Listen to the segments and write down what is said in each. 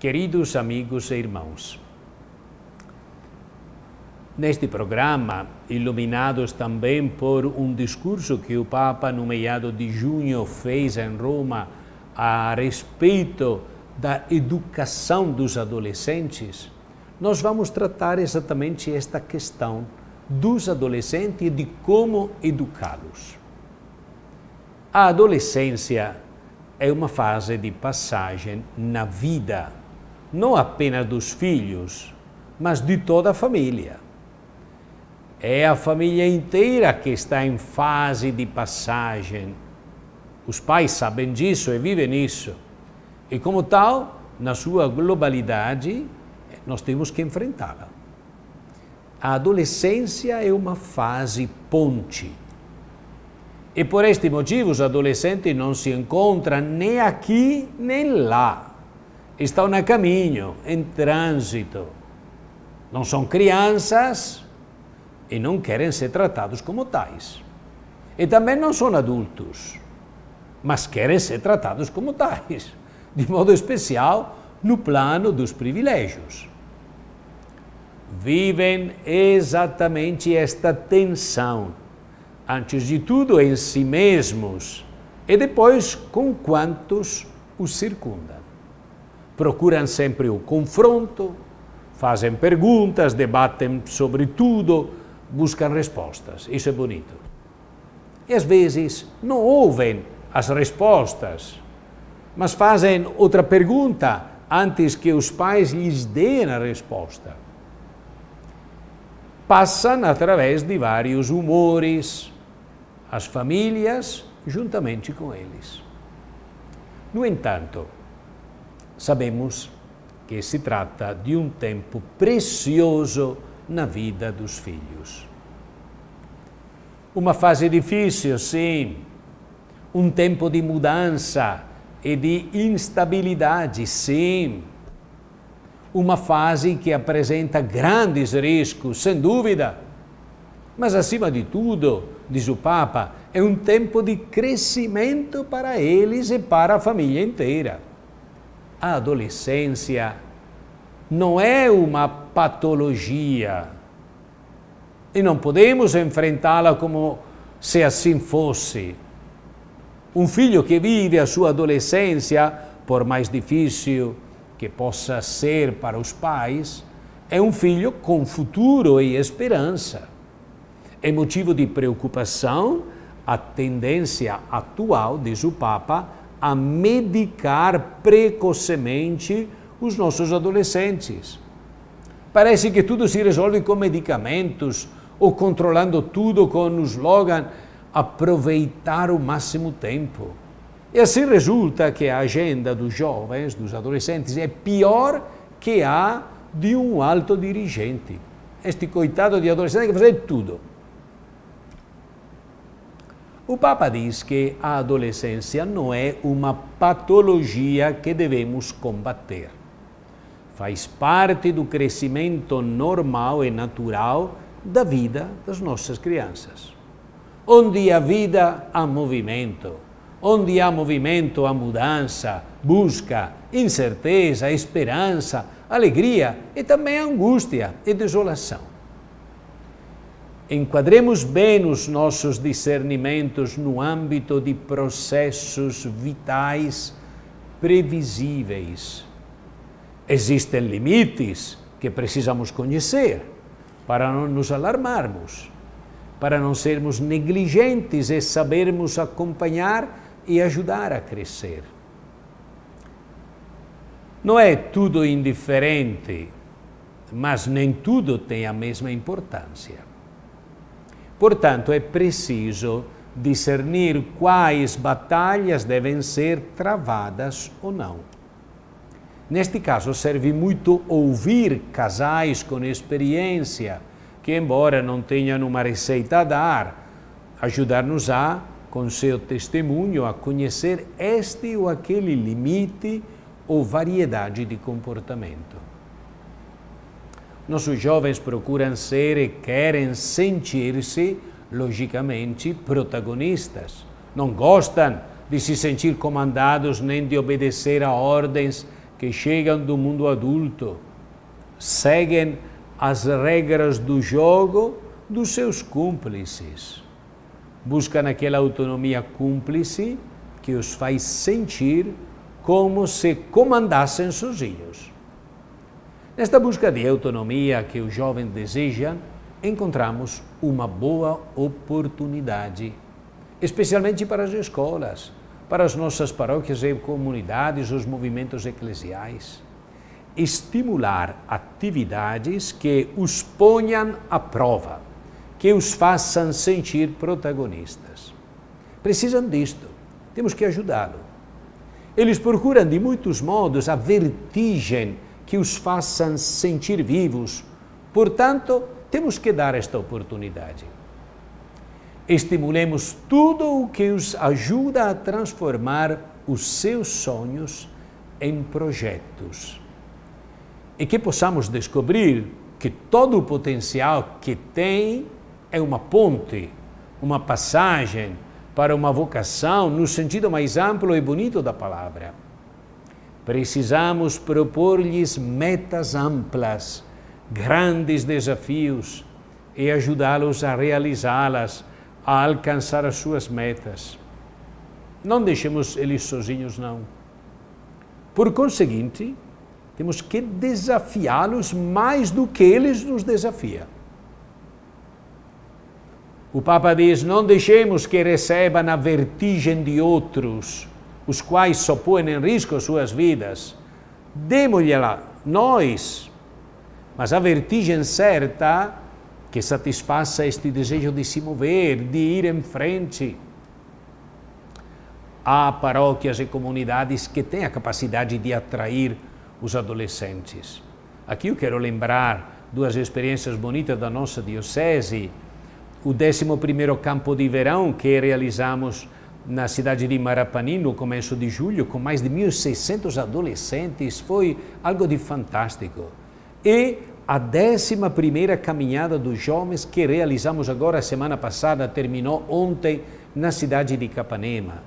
Queridos amigos e irmãos, neste programa, iluminados também por um discurso que o Papa, no meado de junho, fez em Roma a respeito da educação dos adolescentes, nós vamos tratar exatamente esta questão dos adolescentes e de como educá-los. A adolescência é uma fase de passagem na vida, não apenas dos filhos, mas de toda a família. É a família inteira que está em fase de passagem. Os pais sabem disso e vivem isso. E, como tal, na sua globalidade, nós temos que enfrentá-la. A adolescência é uma fase ponte e por este motivo os adolescentes não se encontram nem aqui nem lá. Estão a caminho, em trânsito. Não são crianças e não querem ser tratados como tais. E também não são adultos, mas querem ser tratados como tais, de modo especial no plano dos privilégios. Vivem exatamente esta tensão antes de tudo em si mesmos e depois com quantos os circundam. Procuram sempre o confronto, fazem perguntas, debatem sobre tudo, buscam respostas. Isso é bonito. E às vezes não ouvem as respostas, mas fazem outra pergunta antes que os pais lhes deem a resposta. Passam através de vários humores, as famílias juntamente com eles. No entanto, sabemos que se trata de um tempo precioso na vida dos filhos. Uma fase difícil, sim, um tempo de mudança e de instabilidade, sim. Uma fase que apresenta grandes riscos, sem dúvida. Mas, acima de tudo, diz o Papa, é um tempo de crescimento para eles e para a família inteira. A adolescência não é uma patologia e não podemos enfrentá-la como se assim fosse. Um filho que vive a sua adolescência, por mais difícil que possa ser para os pais, é um filho com futuro e esperança. É motivo de preocupação a tendência atual, diz o Papa, a medicar precocemente os nossos adolescentes. Parece que tudo se resolve com medicamentos ou controlando tudo com o slogan aproveitar o máximo tempo. E assim resulta que a agenda dos jovens, dos adolescentes, é pior que a de um alto dirigente. Este coitado de adolescente quer fazer tudo. O Papa diz que a adolescência não é uma patologia que devemos combater. Faz parte do crescimento normal e natural da vida das nossas crianças. Onde há vida, há movimento. Onde há movimento, há mudança, busca, incerteza, esperança, alegria e também angústia e desolação enquadremos bem os nossos discernimentos no âmbito de processos vitais previsíveis. Existem limites que precisamos conhecer para não nos alarmarmos, para não sermos negligentes e sabermos acompanhar e ajudar a crescer. Não é tudo indiferente, mas nem tudo tem a mesma importância. Portanto, é preciso discernir quais batalhas devem ser travadas ou não. Neste caso, serve muito ouvir casais com experiência, que, embora não tenham uma receita a dar, ajudar-nos a, com seu testemunho, a conhecer este ou aquele limite ou variedade de comportamento. Nossos jovens procuram ser e querem sentir-se, logicamente, protagonistas. Não gostam de se sentir comandados nem de obedecer a ordens que chegam do mundo adulto seguem as regras do jogo dos seus cúmplices. Buscam aquela autonomia cúmplice que os faz sentir como se comandassem sozinhos. Nesta busca de autonomia que os jovens desejam, encontramos uma boa oportunidade, especialmente para as escolas, para as nossas paróquias e comunidades, os movimentos eclesiais. Estimular atividades que os ponham à prova, que os façam sentir protagonistas. Precisam disto, temos que ajudá-lo. Eles procuram de muitos modos a vertigem que os façam sentir vivos. Portanto, temos que dar esta oportunidade. Estimulemos tudo o que os ajuda a transformar os seus sonhos em projetos. E que possamos descobrir que todo o potencial que tem é uma ponte, uma passagem para uma vocação no sentido mais amplo e bonito da palavra. Precisamos propor-lhes metas amplas, grandes desafios e ajudá-los a realizá-las, a alcançar as suas metas. Não deixemos eles sozinhos, não. Por conseguinte, temos que desafiá-los mais do que eles nos desafiam. O Papa diz: não deixemos que recebam a vertigem de outros os quais só põem em risco suas vidas. Demos-lhe-la nós, mas a vertigem certa que satisfaça este desejo de se mover, de ir em frente. Há paróquias e comunidades que têm a capacidade de atrair os adolescentes. Aqui eu quero lembrar duas experiências bonitas da nossa diocese. O 11º campo de verão que realizamos na cidade de Marapani no começo de julho, com mais de 1.600 adolescentes. Foi algo de fantástico. E a 11 caminhada dos jovens que realizamos agora, semana passada, terminou ontem na cidade de Capanema.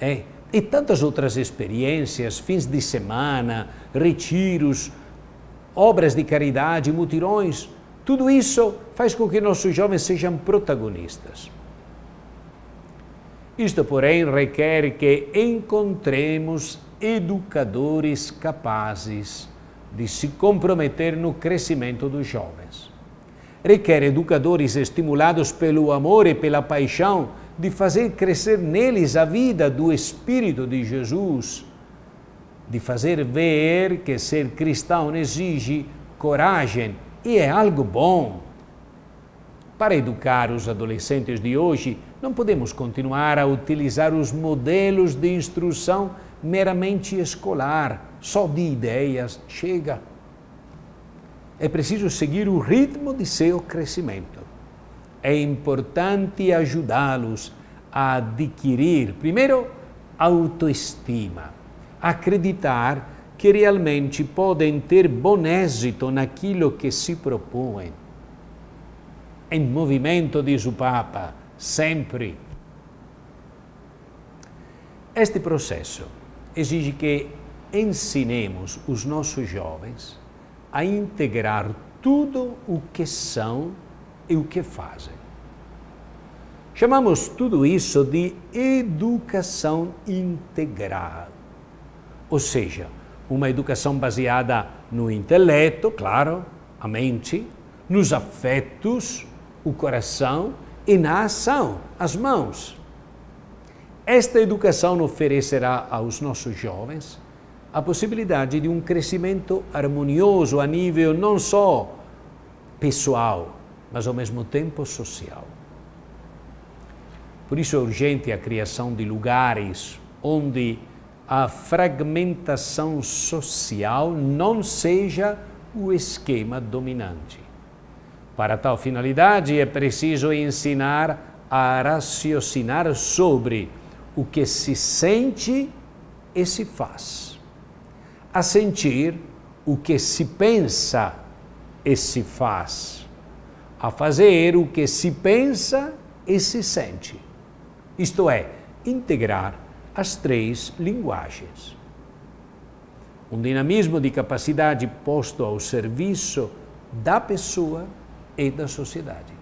É. E tantas outras experiências, fins de semana, retiros, obras de caridade, mutirões. Tudo isso faz com que nossos jovens sejam protagonistas. Isto, porém, requer que encontremos educadores capazes de se comprometer no crescimento dos jovens. Requer educadores estimulados pelo amor e pela paixão de fazer crescer neles a vida do Espírito de Jesus, de fazer ver que ser cristão exige coragem e é algo bom. Para educar os adolescentes de hoje, não podemos continuar a utilizar os modelos de instrução meramente escolar, só de ideias, chega. É preciso seguir o ritmo de seu crescimento. É importante ajudá-los a adquirir, primeiro, autoestima, acreditar que realmente podem ter bom êxito naquilo que se propõem. Em movimento, diz o Papa, sempre. Este processo exige que ensinemos os nossos jovens a integrar tudo o que são e o que fazem. Chamamos tudo isso de educação integral, ou seja, uma educação baseada no intelecto, claro, a mente, nos afetos, o coração e na ação, as mãos. Esta educação oferecerá aos nossos jovens a possibilidade de um crescimento harmonioso a nível não só pessoal, mas ao mesmo tempo social. Por isso é urgente a criação de lugares onde a fragmentação social não seja o esquema dominante. Para tal finalidade, é preciso ensinar a raciocinar sobre o que se sente e se faz, a sentir o que se pensa e se faz, a fazer o que se pensa e se sente. Isto é, integrar as três linguagens. um dinamismo de capacidade posto ao serviço da pessoa e da sociedade.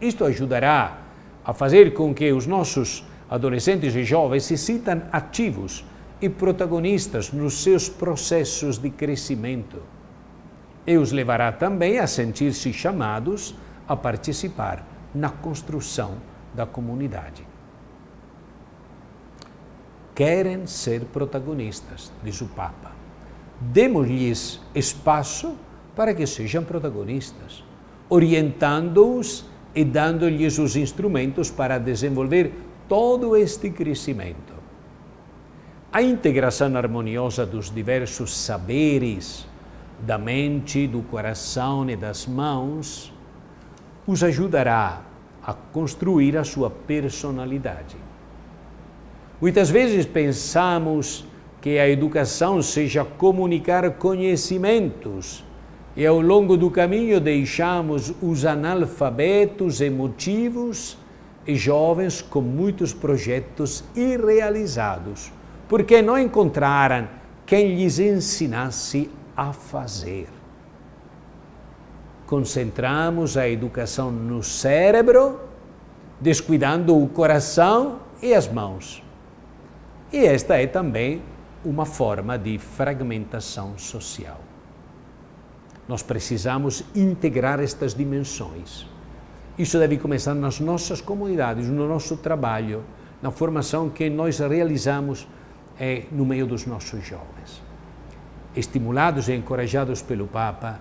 Isto ajudará a fazer com que os nossos adolescentes e jovens se sintam ativos e protagonistas nos seus processos de crescimento. E os levará também a sentir-se chamados a participar na construção da comunidade. Querem ser protagonistas, diz o Papa. Demos-lhes espaço para que sejam protagonistas, orientando-os e dando-lhes os instrumentos para desenvolver todo este crescimento. A integração harmoniosa dos diversos saberes, da mente, do coração e das mãos, os ajudará a construir a sua personalidade. Muitas vezes pensamos que a educação seja comunicar conhecimentos e ao longo do caminho deixamos os analfabetos emotivos e jovens com muitos projetos irrealizados, porque não encontraram quem lhes ensinasse a fazer. Concentramos a educação no cérebro, descuidando o coração e as mãos. E esta é também uma forma de fragmentação social. Nós precisamos integrar estas dimensões. Isso deve começar nas nossas comunidades, no nosso trabalho, na formação que nós realizamos é, no meio dos nossos jovens. Estimulados e encorajados pelo Papa,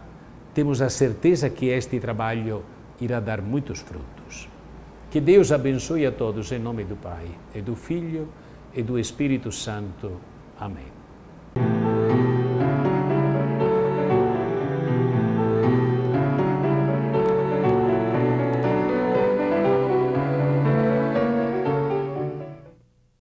temos a certeza que este trabalho irá dar muitos frutos. Que Deus abençoe a todos em nome do Pai, e do Filho e do Espírito Santo. Amém.